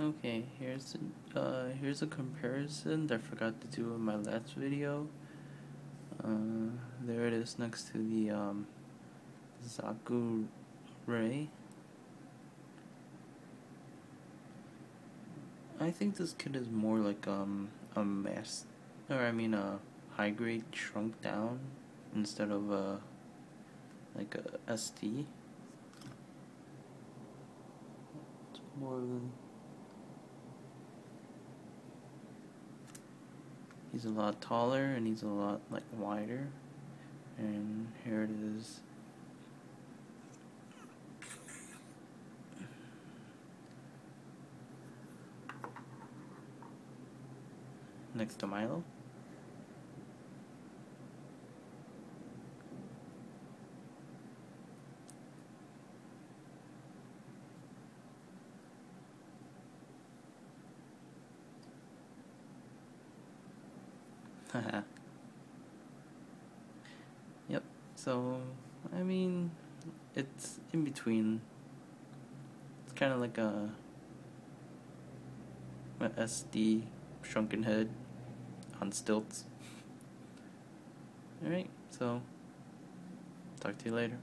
Okay, here's uh here's a comparison that I forgot to do in my last video. Uh, there it is next to the um, Zaku Ray. I think this kid is more like um a mass, or I mean a high grade shrunk down instead of a like a SD. It's more than he's a lot taller and he's a lot like wider. And here it is. Next to Milo yep, so, I mean, it's in between. It's kind of like a, a SD shrunken head on stilts. Alright, so, talk to you later.